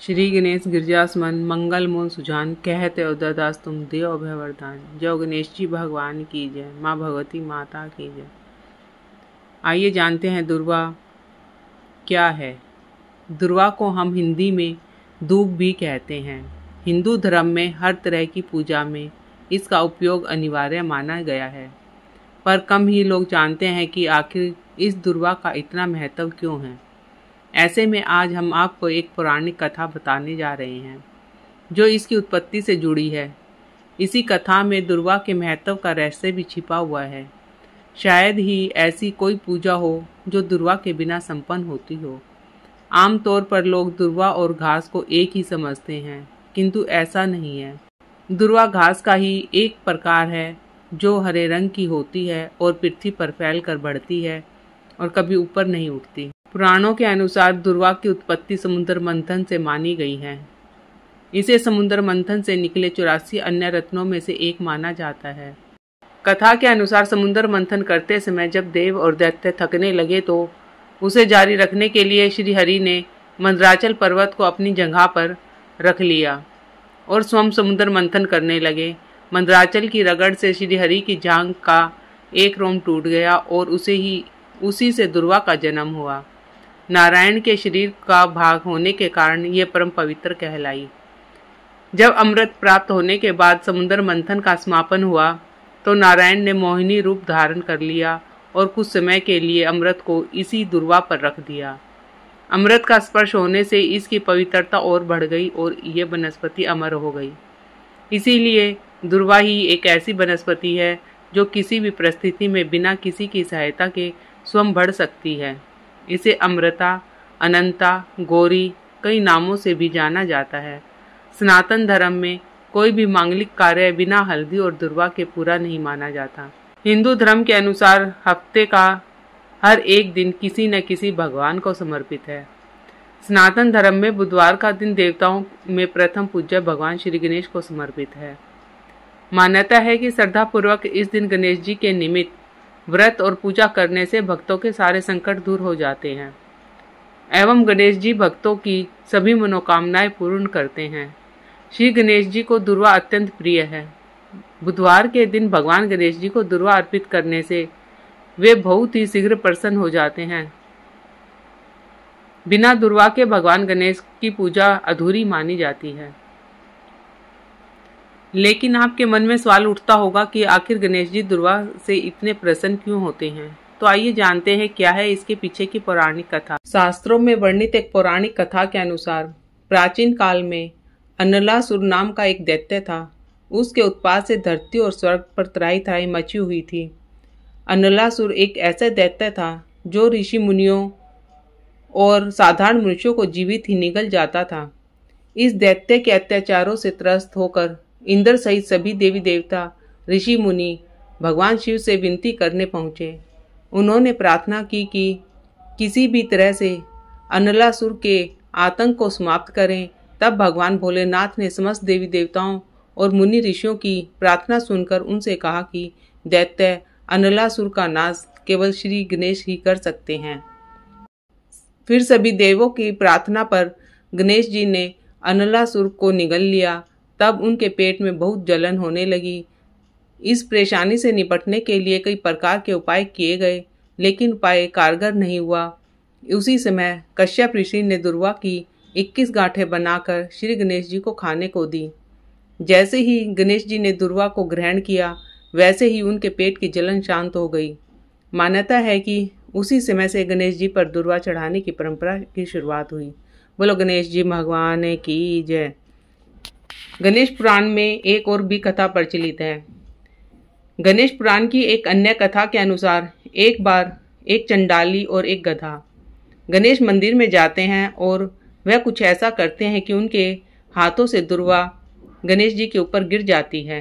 श्री गणेश गिरजासमन, मंगल मूल सुजान, कहते उदयदास तुम देव अभय वरदान जय गणेश जी, भगवान की जय, माँ भगवती माता की जय। आइए जानते हैं दुर्वा क्या है। दुर्वा को हम हिंदी में दूब भी कहते हैं। हिंदू धर्म में हर तरह की पूजा में इसका उपयोग अनिवार्य माना गया है। पर कम ही लोग जानते हैं कि आखिर इस दुर्वा का इतना महत्व क्यों है। ऐसे में आज हम आपको एक पौराणिक कथा बताने जा रहे हैं, जो इसकी उत्पत्ति से जुड़ी है। इसी कथा में दुर्वा के महत्व का रहस्य भी छिपा हुआ है। शायद ही ऐसी कोई पूजा हो, जो दुर्वा के बिना संपन्न होती हो। आमतौर पर लोग दुर्वा और घास को एक ही समझते हैं, किंतु ऐसा नहीं है। दुर्वा घास का ही एक प्रकार है, जो हरे रंग की होती है और पृथ्वी पर फैल कर बढ़ती है और कभी ऊपर नहीं उठती। पुराणों के अनुसार दुर्वा की उत्पत्ति समुद्र मंथन से मानी गई है। इसे समुद्र मंथन से निकले चौरासी अन्य रत्नों में से एक माना जाता है। कथा के अनुसार समुद्र मंथन करते समय जब देव और दैत्य थकने लगे तो उसे जारी रखने के लिए श्री हरि ने मंदराचल पर्वत को अपनी जगह पर रख लिया और स्वयं समुद्र मंथन करने लगे। मंदराचल की रगड़ से श्री हरि की जांग का एक रोम टूट गया और उसे ही, उसी से दुर्वा का जन्म हुआ। नारायण के शरीर का भाग होने के कारण ये परम पवित्र कहलाई। जब अमृत प्राप्त होने के बाद समुद्र मंथन का समापन हुआ तो नारायण ने मोहिनी रूप धारण कर लिया और कुछ समय के लिए अमृत को इसी दुर्वा पर रख दिया। अमृत का स्पर्श होने से इसकी पवित्रता और बढ़ गई और यह वनस्पति अमर हो गई। इसीलिए दुर्वा ही एक ऐसी वनस्पति है, जो किसी भी परिस्थिति में बिना किसी की सहायता के स्वयं बढ़ सकती है। इसे अमृता, अनंता, गौरी, कई नामों से भी जाना जाता है। सनातन धर्म में कोई भी मांगलिक कार्य बिना हल्दी और दुर्वा के पूरा नहीं माना जाता। हिंदू धर्म के अनुसार हफ़्ते का हर एक दिन किसी न किसी भगवान को समर्पित है। सनातन धर्म में बुधवार का दिन देवताओं में प्रथम पूज्य भगवान श्री गणेश को समर्पित है। मान्यता है कि श्रद्धा पूर्वक इस दिन गणेश जी के निमित्त व्रत और पूजा करने से भक्तों के सारे संकट दूर हो जाते हैं। एवं गणेश जी भक्तों की सभी मनोकामनाएँ पूर्ण करते हैं। श्री गणेश जी को दुर्वा अत्यंत प्रिय है। बुधवार के दिन भगवान गणेश जी को दुर्वा अर्पित करने से वे बहुत ही शीघ्र प्रसन्न हो जाते हैं। बिना दुर्वा के भगवान गणेश की पूजा अधूरी मानी जाती है। लेकिन आपके मन में सवाल उठता होगा कि आखिर गणेश जी दुर्वा से इतने प्रसन्न क्यों होते हैं? तो आइए जानते हैं क्या है इसके पीछे की पौराणिक कथा। शास्त्रों में वर्णित एक पौराणिक कथा के अनुसार, प्राचीन काल में अनलासुर नाम का एक दैत्य था। उसके उत्पाद से धरती और स्वर्ग पर त्राई त्राई मची हुई थी। अनलासुर एक ऐसा दैत्य था जो ऋषि मुनियों और साधारण मनुष्यों को जीवित ही निगल जाता था। इस दैत्य के अत्याचारों से त्रस्त होकर इंद्र सहित सभी देवी देवता, ऋषि मुनि, भगवान शिव से विनती करने पहुँचे। उन्होंने प्रार्थना की कि किसी भी तरह से अनलासुर के आतंक को समाप्त करें, तब भगवान भोलेनाथ ने समस्त देवी देवताओं और मुनि ऋषियों की प्रार्थना सुनकर उनसे कहा कि, दैत्य, अनलासुर का नाश केवल श्री गणेश ही कर सकते हैं। फिर सभी देवों की प्रार्थना पर गणेश जी ने अनलासुर को निगल लिया तब उनके पेट में बहुत जलन होने लगी। इस परेशानी से निपटने के लिए कई प्रकार के उपाय किए गए, लेकिन उपाय कारगर नहीं हुआ। उसी समय कश्यप ऋषि ने दुर्वा की 21 गांठें बनाकर श्री गणेश जी को खाने को दी। जैसे ही गणेश जी ने दुर्वा को ग्रहण किया, वैसे ही उनके पेट की जलन शांत हो गई। मान्यता है कि उसी समय से गणेश जी पर दुर्वा चढ़ाने की परंपरा की शुरुआत हुई। बोलो गणेश जी, भगवान की जय। गणेश पुराण में एक और भी कथा प्रचलित है। गणेश पुराण की एक अन्य कथा के अनुसार एक बार एक चंडाली और एक गधा गणेश मंदिर में जाते हैं और वह कुछ ऐसा करते हैं कि उनके हाथों से दुर्वा गणेश जी के ऊपर गिर जाती है।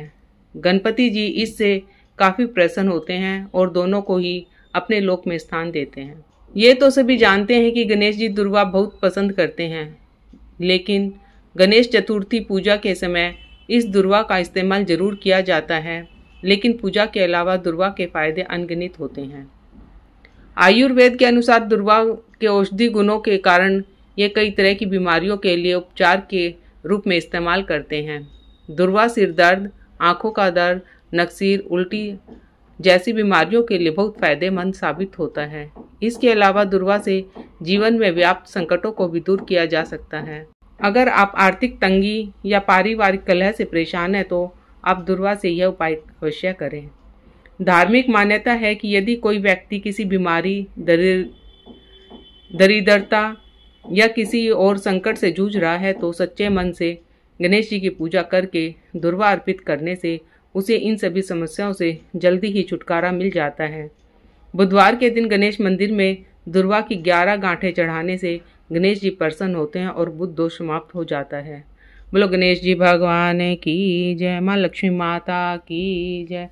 गणपति जी इससे काफ़ी प्रसन्न होते हैं और दोनों को ही अपने लोक में स्थान देते हैं। ये तो सभी जानते हैं कि गणेश जी दुर्वा बहुत पसंद करते हैं, लेकिन गणेश चतुर्थी पूजा के समय इस दुर्वा का इस्तेमाल ज़रूर किया जाता है, लेकिन पूजा के अलावा दुर्वा के फ़ायदे अनगिनित होते हैं। आयुर्वेद के अनुसार दुर्वा के औषधि गुणों के कारण ये कई तरह की बीमारियों के लिए उपचार के रूप में इस्तेमाल करते हैं। दुर्वा, सिर दर्द, आँखों का दर्द नक्सीर उल्टी जैसी बीमारियों के लिए बहुत फ़ायदेमंद साबित होता है। इसके अलावा दुर्वा से जीवन में व्याप्त संकटों को भी दूर किया जा सकता है। अगर आप आर्थिक तंगी या पारिवारिक कलह से परेशान हैं तो आप दुर्वा से यह उपाय अवश्य करें। धार्मिक मान्यता है कि यदि कोई व्यक्ति किसी बीमारी दरिद्रता या किसी और संकट से जूझ रहा है तो सच्चे मन से गणेश जी की पूजा करके दुर्वा अर्पित करने से उसे इन सभी समस्याओं से जल्दी ही छुटकारा मिल जाता है। बुधवार के दिन गणेश मंदिर में दुर्वा की ग्यारह गांठें चढ़ाने से गणेश जी प्रसन्न होते हैं और बुद्ध दोष समाप्त हो जाता है। बोलो, गणेश जी, भगवान की जय, माँ लक्ष्मी माता की जय।